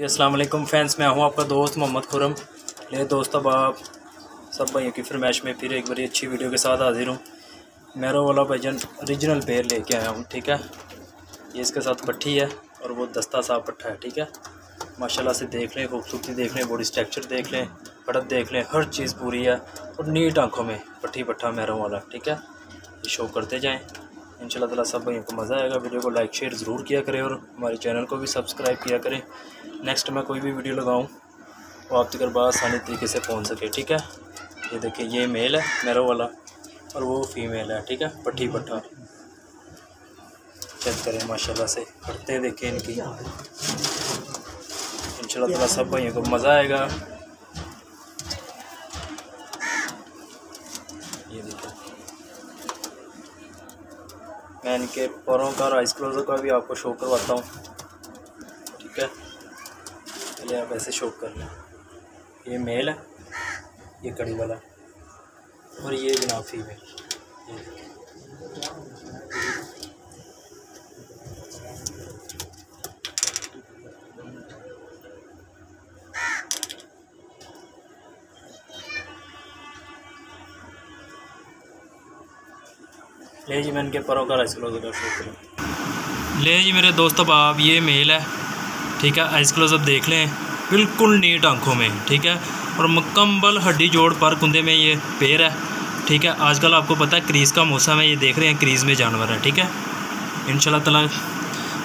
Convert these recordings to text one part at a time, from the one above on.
जी वालेकुम फैंस, मैं हूँ आपका दोस्त मोहम्मद खुरम। ले दोस्त अब आप सब भाइयों की फरमाइश में फिर एक बड़ी अच्छी वीडियो के साथ हाजिर हूँ। मैरो वाला भाईजन ओरिजिनल पेयर लेके आया हूँ, ठीक है? ये इसके साथ पट्टी है और वो दस्ता साफ़ पट्टा है, ठीक है? माशाल्लाह से देख लें, खूबसूरती देख लें बॉडी स्ट्रक्चर देख लें पड़त देख लें, हर चीज़ पूरी है और नीट आँखों में पट्टी पट्टा मैरों वाला ठीक है? ये शो करते जाएँ। इन ताला सब भाइयों को मज़ा आएगा। वीडियो को लाइक शेयर ज़रूर किया करें और हमारे चैनल को भी सब्सक्राइब किया करें। नेक्स्ट मैं कोई भी वीडियो लगाऊँ, वो आप तक बात आसानी तरीके से पहुँच सके, ठीक है? ये देखिए, ये मेल है मेरा वाला, और वो फीमेल है, ठीक है? पट्टी पट्टा। चेक करें, माशाल्लाह से पढ़ते देखें इनकी। इंशाल्लाह सब भाइयों को मज़ा आएगा ये देखिए मैं इनके परों का और आइस क्लोजर का भी आपको शो करवाता हूँ। ठीक है? पहले आप ऐसे शो कर लें ये मेल है, ये कड़ी वाला। और ये जनाब फीमेल ले जी मैं परों का राइस क्लोज का ले जी, मेरे दोस्तों आप ये मेल है, ठीक है? आइस क्लोज अब देख लें, बिल्कुल नीट आँखों में, ठीक है? और मुकम्मल हड्डी जोड़ पर कुंदे में ये पेड़ है, ठीक है? आजकल आपको पता है, क्रीज़ का मौसम है, ये देख रहे हैं, क्रीज़ में जानवर है, ठीक है? इन तला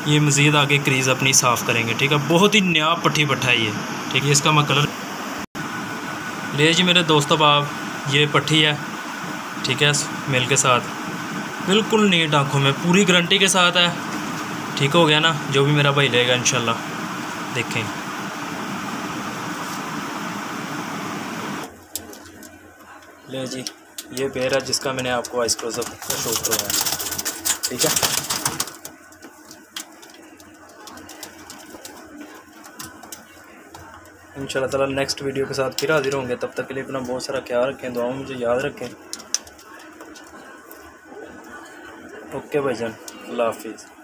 ये मज़ीद आगे क्रीज़ अपनी साफ़ करेंगे, ठीक है? बहुत ही नया पट्टी पट्टा है ये, ठीक है? इसका मैं कलर ले जी, मेरे दोस्तों आप ये पट्टी है, ठीक है? मेल के साथ। बिल्कुल नीट आँखों में, पूरी गारंटी के साथ है। ठीक हो गया ना? जो भी मेरा भाई लेगा इन देखें। ले जी, ये पेड़ है जिसका मैंने आपको आइस क्लोजअप का शो करवाया ठीक है? इन ताला नेक्स्ट वीडियो के साथ फिर हाजिर होंगे। तब तक के लिए अपना बहुत सारा ख्याल रखें, दुआओं मुझे याद रखें। ओके भाईजान अल्लाह हाफिज़।